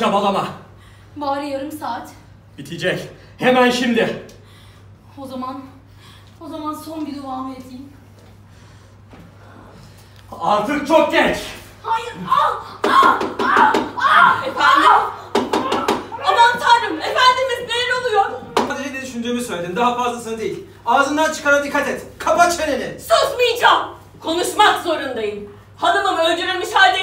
Çabalama. Bari yarım saat. Bitecek. Hemen şimdi. O zaman, o zaman son bir duamı edeyim. Artık çok geç. Hayır, al, al, al, al. Efendim? Aman tanrım, efendimiz neler oluyor? Sadece ne düşündüğümü söyledim. Daha fazlasını değil. Ağzından çıkana dikkat et. Kapa çeneni. Susmayacağım. Konuşmak zorundayım. Hanımım öldürülmüş halde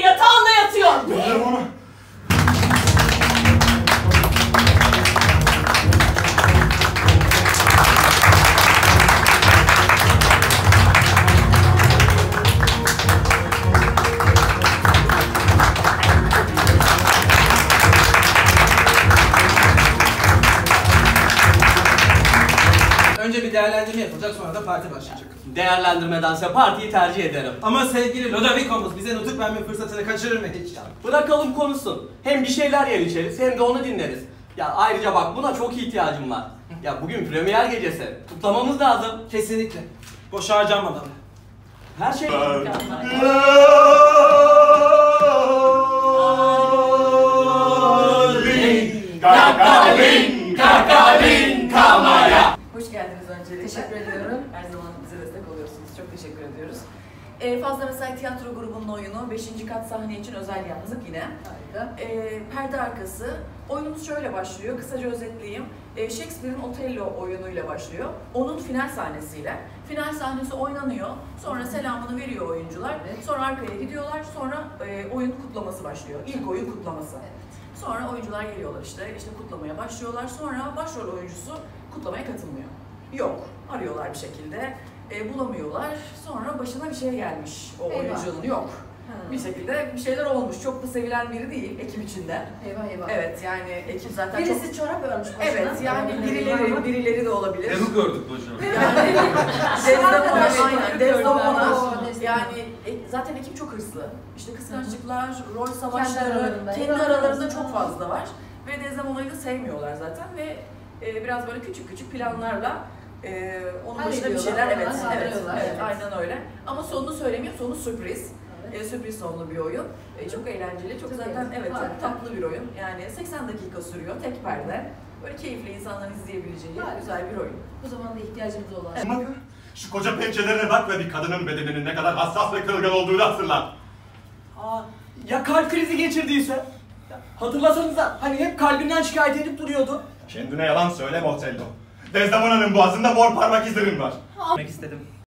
bir değerlendirme yapılacak sonra da parti başlayacak. Değerlendirmedense partiyi tercih ederim. Ama sevgili Lodovico'muz bize nutuk verme fırsatını kaçırır mı hiç? Bırakalım konuşsun. Hem bir şeyler yer içeriz hem de onu dinleriz. Ya ayrıca bak buna çok ihtiyacım var. Ya bugün premier gecesi. Kutlamamız lazım. Kesinlikle. Boş harcanmamalı. Her şey... Hoş geldiniz öncelikle. Teşekkür ediyorum. Her zaman bize destek oluyorsunuz. Çok teşekkür ediyoruz. Ee, Fazla Mesai Tiyatro grubunun oyunu 5. kat sahne için özel yalnızlık yine. Harika. Ee, perde arkası. Oyunumuz şöyle başlıyor. Kısaca özetleyeyim. Ee, Shakespeare'in Otello oyunuyla başlıyor. Onun final sahnesiyle. Final sahnesi oynanıyor. Sonra selamını veriyor oyuncular. Evet. Sonra arkaya gidiyorlar. Sonra e, oyun kutlaması başlıyor. İlk oyun kutlaması. Sonra oyuncular geliyorlar işte, işte kutlamaya başlıyorlar. Sonra başrol oyuncusu kutlamaya katılmıyor. Yok, arıyorlar bir şekilde, e, bulamıyorlar. Sonra başına bir şey gelmiş o Eyvah. oyuncunun. Yok, Ha. bir şekilde bir şeyler olmuş. Çok da sevilen biri değil ekip içinde. Eyvah eyvah. Evet, yani ekip zaten çok... Birisi çorap örmüş başına. Evet, yani Eyvah, birileri, eyvah. birileri de olabilir. Ebu gördük boşuna. Yani Desdemona, Evet, aynen, Desdemona. Yani e, zaten ekip çok hırslı. İşte kıskançlıklar, rol savaşları, aralarında, kendi evet. aralarında çok fazla var. Ve Desdemona'yı da sevmiyorlar zaten ve e, biraz böyle küçük küçük planlarla e, onun başına bir Hallediyorlar, şeyler evet, evet, evet, evet. aynen öyle. Ama sonunu söylemiyor, sonu sürpriz. Evet. E, sürpriz sonlu bir oyun. E, çok eğlenceli, çok, Çok zaten eğlenceli, evet çok tatlı bir oyun. Yani 80 dakika sürüyor, tek perde. Böyle keyifli insanların izleyebileceği Harika. güzel bir oyun. Bu zamanda ihtiyacımız olan. Şu koca pençelerine bak ve bir kadının bedeninin ne kadar hassas ve kırılgan olduğunu hatırla. Aa, ya kalp krizi geçirdiyse? Hatırlasanıza hani hep kalbinden şikayet edip duruyordu. Kendine yalan söyleme Otello. Desdemona'nın boğazında mor parmak izlerin var. Demek istedim.